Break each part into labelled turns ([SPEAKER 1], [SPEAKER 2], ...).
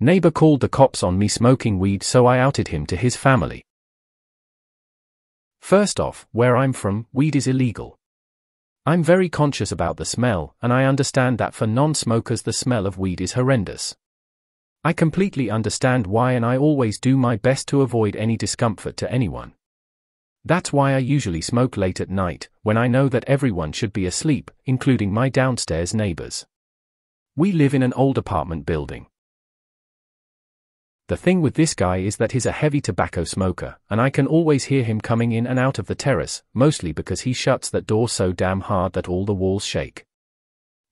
[SPEAKER 1] Neighbor called the cops on me smoking weed so I outed him to his family. First off, where I'm from, weed is illegal. I'm very conscious about the smell, and I understand that for non smokers the smell of weed is horrendous. I completely understand why, and I always do my best to avoid any discomfort to anyone. That's why I usually smoke late at night, when I know that everyone should be asleep, including my downstairs neighbors. We live in an old apartment building. The thing with this guy is that he's a heavy tobacco smoker, and I can always hear him coming in and out of the terrace, mostly because he shuts that door so damn hard that all the walls shake.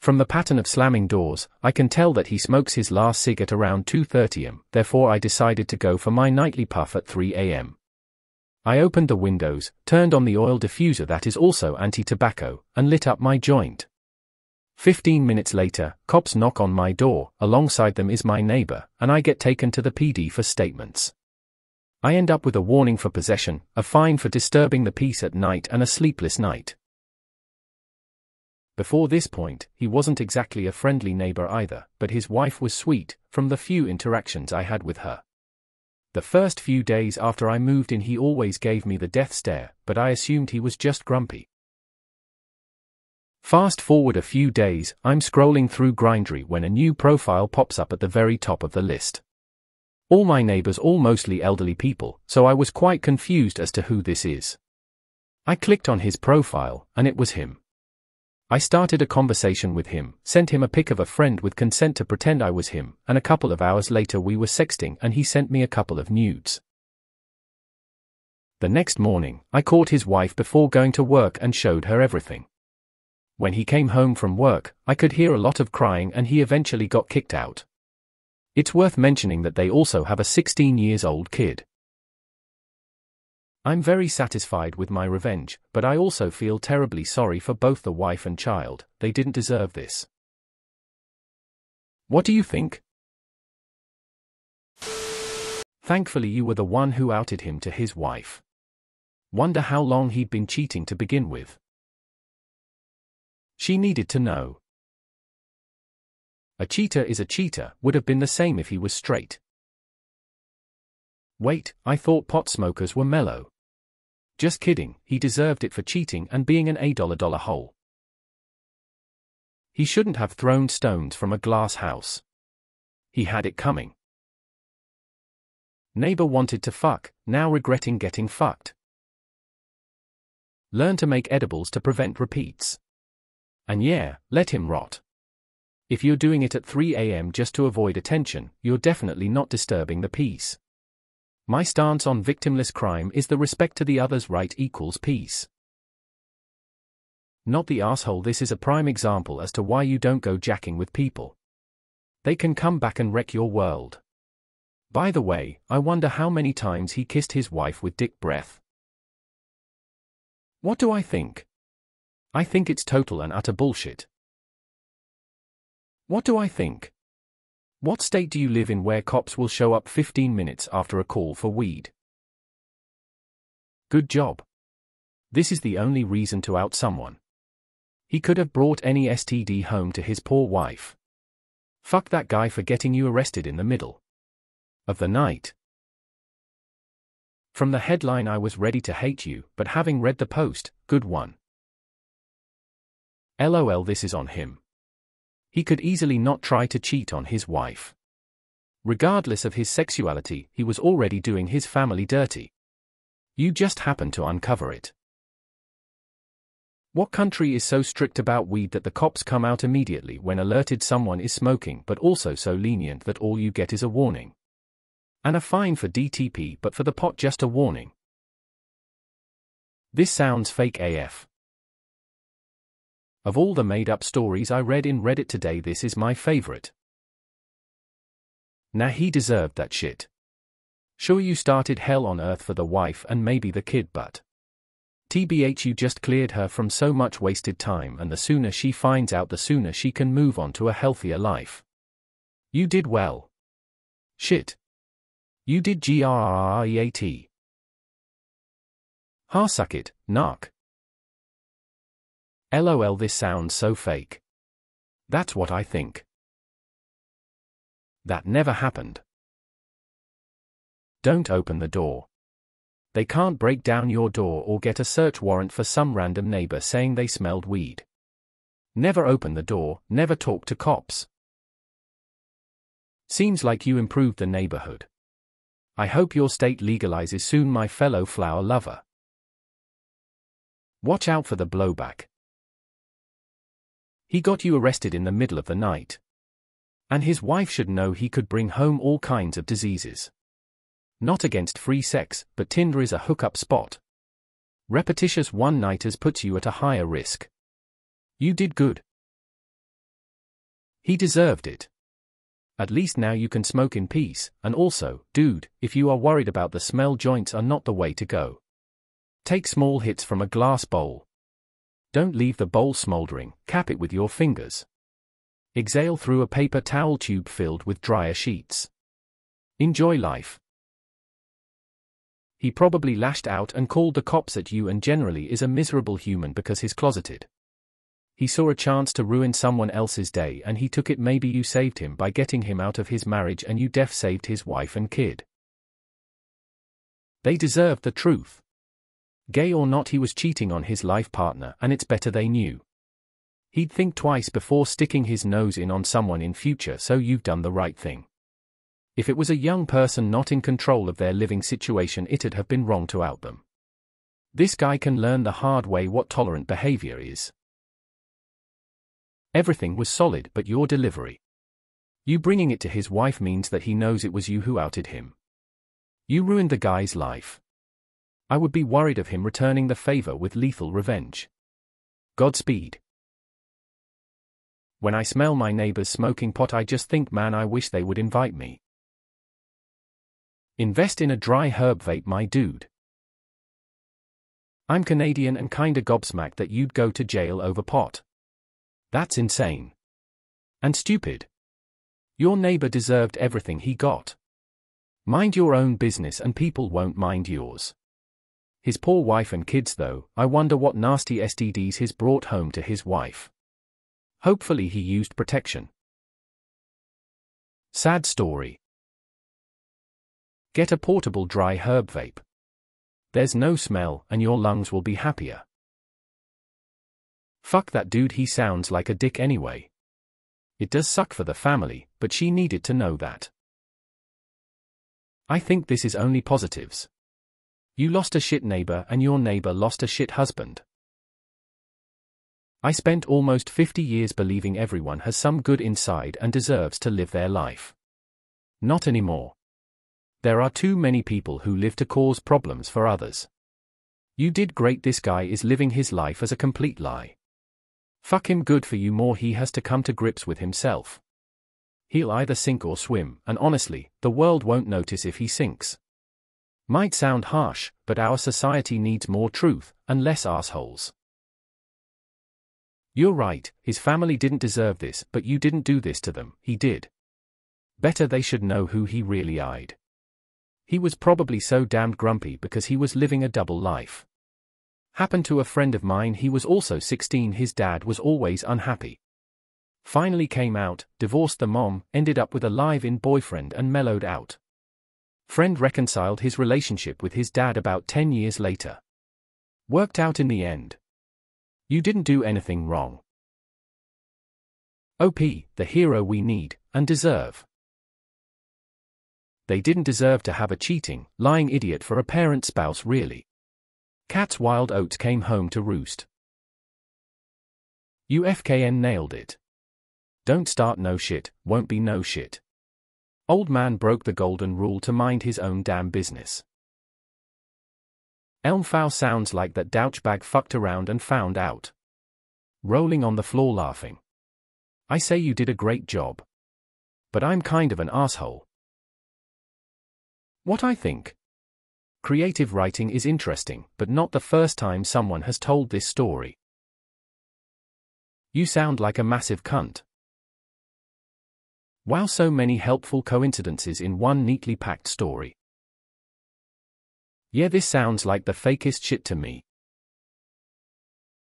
[SPEAKER 1] From the pattern of slamming doors, I can tell that he smokes his last cig at around 2.30 am, therefore I decided to go for my nightly puff at 3 am. I opened the windows, turned on the oil diffuser that is also anti-tobacco, and lit up my joint. Fifteen minutes later, cops knock on my door, alongside them is my neighbor, and I get taken to the PD for statements. I end up with a warning for possession, a fine for disturbing the peace at night, and a sleepless night. Before this point, he wasn't exactly a friendly neighbor either, but his wife was sweet, from the few interactions I had with her. The first few days after I moved in, he always gave me the death stare, but I assumed he was just grumpy. Fast forward a few days, I'm scrolling through Grindr when a new profile pops up at the very top of the list. All my neighbors all mostly elderly people, so I was quite confused as to who this is. I clicked on his profile, and it was him. I started a conversation with him, sent him a pic of a friend with consent to pretend I was him, and a couple of hours later we were sexting and he sent me a couple of nudes. The next morning, I caught his wife before going to work and showed her everything. When he came home from work, I could hear a lot of crying and he eventually got kicked out. It's worth mentioning that they also have a 16 years old kid. I'm very satisfied with my revenge, but I also feel terribly sorry for both the wife and child, they didn't deserve this. What do you think? Thankfully, you were the one who outed him to his wife. Wonder how long he'd been cheating to begin with. She needed to know. A cheater is a cheater would have been the same if he was straight. Wait, I thought pot smokers were mellow. Just kidding, he deserved it for cheating and being an $8 hole. He shouldn't have thrown stones from a glass house. He had it coming. Neighbor wanted to fuck, now regretting getting fucked. Learn to make edibles to prevent repeats. And yeah, let him rot. If you're doing it at 3 am just to avoid attention, you're definitely not disturbing the peace. My stance on victimless crime is the respect to the other's right equals peace. Not the asshole. This is a prime example as to why you don't go jacking with people. They can come back and wreck your world. By the way, I wonder how many times he kissed his wife with dick breath. What do I think? I think it's total and utter bullshit. What do I think? What state do you live in where cops will show up 15 minutes after a call for weed? Good job. This is the only reason to out someone. He could have brought any STD home to his poor wife. Fuck that guy for getting you arrested in the middle of the night. From the headline, I was ready to hate you, but having read the post, good one. LOL, this is on him. He could easily not try to cheat on his wife. Regardless of his sexuality, he was already doing his family dirty. You just happened to uncover it. What country is so strict about weed that the cops come out immediately when alerted someone is smoking but also so lenient that all you get is a warning? And a fine for DTP but for the pot just a warning. This sounds fake AF. Of all the made up stories I read in Reddit today, this is my favorite. Nah, he deserved that shit. Sure, you started hell on earth for the wife and maybe the kid, but. TBH, you just cleared her from so much wasted time, and the sooner she finds out, the sooner she can move on to a healthier life. You did well. Shit. You did GRRREAT. Ha suck it, narc. LOL, this sounds so fake. That's what I think. That never happened. Don't open the door. They can't break down your door or get a search warrant for some random neighbor saying they smelled weed. Never open the door, never talk to cops. Seems like you improved the neighborhood. I hope your state legalizes soon, my fellow flower lover. Watch out for the blowback. He got you arrested in the middle of the night. And his wife should know he could bring home all kinds of diseases. Not against free sex, but Tinder is a hookup spot. Repetitious one-nighters puts you at a higher risk. You did good. He deserved it. At least now you can smoke in peace, and also, dude, if you are worried about the smell joints are not the way to go. Take small hits from a glass bowl. Don't leave the bowl smoldering, cap it with your fingers. Exhale through a paper towel tube filled with dryer sheets. Enjoy life. He probably lashed out and called the cops at you and generally is a miserable human because he's closeted. He saw a chance to ruin someone else's day and he took it maybe you saved him by getting him out of his marriage and you def saved his wife and kid. They deserved the truth. Gay or not he was cheating on his life partner and it's better they knew. He'd think twice before sticking his nose in on someone in future so you've done the right thing. If it was a young person not in control of their living situation it'd have been wrong to out them. This guy can learn the hard way what tolerant behavior is. Everything was solid but your delivery. You bringing it to his wife means that he knows it was you who outed him. You ruined the guy's life. I would be worried of him returning the favor with lethal revenge. Godspeed. When I smell my neighbors smoking pot I just think man I wish they would invite me. Invest in a dry herb vape my dude. I'm Canadian and kinda gobsmacked that you'd go to jail over pot. That's insane. And stupid. Your neighbor deserved everything he got. Mind your own business and people won't mind yours. His poor wife and kids though, I wonder what nasty STDs he's brought home to his wife. Hopefully he used protection. Sad story. Get a portable dry herb vape. There's no smell and your lungs will be happier. Fuck that dude he sounds like a dick anyway. It does suck for the family, but she needed to know that. I think this is only positives. You lost a shit neighbor and your neighbor lost a shit husband. I spent almost 50 years believing everyone has some good inside and deserves to live their life. Not anymore. There are too many people who live to cause problems for others. You did great this guy is living his life as a complete lie. Fuck him good for you more he has to come to grips with himself. He'll either sink or swim, and honestly, the world won't notice if he sinks. Might sound harsh, but our society needs more truth, and less assholes. You're right, his family didn't deserve this, but you didn't do this to them, he did. Better they should know who he really eyed. He was probably so damned grumpy because he was living a double life. Happened to a friend of mine he was also 16 his dad was always unhappy. Finally came out, divorced the mom, ended up with a live-in boyfriend and mellowed out. Friend reconciled his relationship with his dad about 10 years later. Worked out in the end. You didn't do anything wrong. OP, the hero we need, and deserve. They didn't deserve to have a cheating, lying idiot for a parent spouse really. Cat's wild oats came home to roost. UFKN nailed it. Don't start no shit, won't be no shit. Old man broke the golden rule to mind his own damn business. Elmfow sounds like that douchebag fucked around and found out. Rolling on the floor laughing. I say you did a great job. But I'm kind of an asshole. What I think? Creative writing is interesting, but not the first time someone has told this story. You sound like a massive cunt. Wow, so many helpful coincidences in one neatly packed story. Yeah, this sounds like the fakest shit to me.